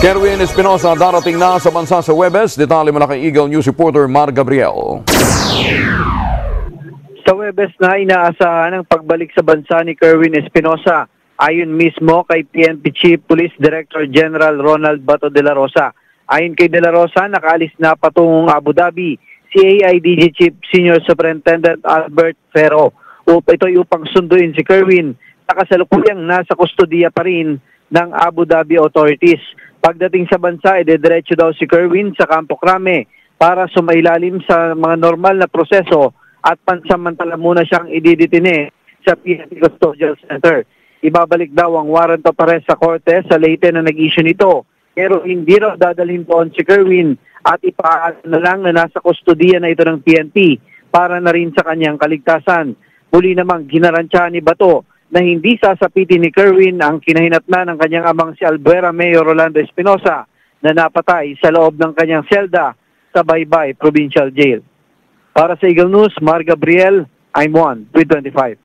Kerwin Espinosa darating na sa bansa sa Webes. Detalye mula kay Eagle News reporter Mar Gabriel. Sa Webes na inaasahan ang pagbalik sa bansa ni Kerwin Espinosa ayon mismo kay PNP Chief Police Director General Ronald Bato de la Rosa. Ayon kay de la Rosa, nakaalis na patungong Abu Dhabi si AIDG Chief Senior Superintendent Albert Ferro. Ito ay upang sunduin si Kerwin na kasalukuyang nasa kustodiya pa rin ng Abu Dhabi authorities. Pagdating sa bansa, idediretso daw si Kerwin sa Campo Crame para sumailalim sa mga normal na proseso at pansamantala muna siyang ididitine sa PNP Custodial Center. Ibabalik daw ang warrant of arrest sa korte sa Leyte na nag-issue nito. Pero hindi raw dadalhin doon si Kerwin at ipaalam na lang na nasa kustodiya na ito ng PNP para na rin sa kanyang kaligtasan. Muli namang ginarantyahan ni Bato na hindi sasapitin ni Kerwin ang kinahinatnan ng kanyang amang si Albuera Mayor Rolando Espinosa na napatay sa loob ng kanyang selda sa Baybay Provincial Jail. Para sa Eagle News, Mar Gabriel, I'm one with 25.